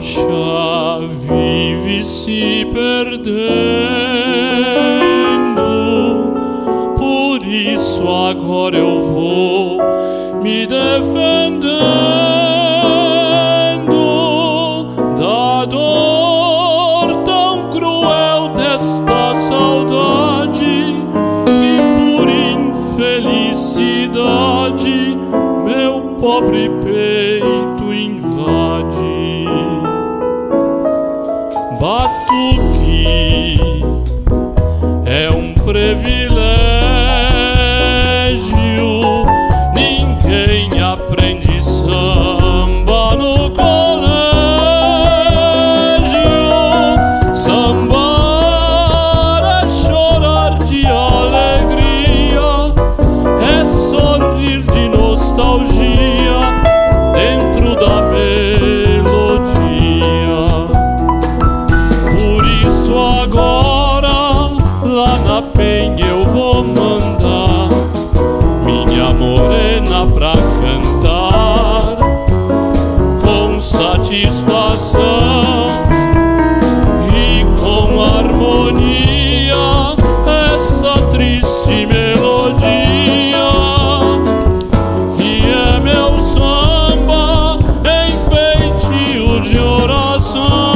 já vive se perdendo. Por isso agora eu vou me defendendo da dor tão cruel desta saudade e por infelicidade meu pobre peito invade. Batuque é um privilégio. eu vou mandar. Minha morena pra cantar. Com satisfação e com harmonia essa triste melodia. Que é meu samba enfeitio de oração.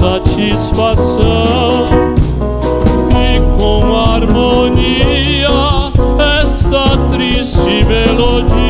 satisfação e com harmonia esta triste melodia.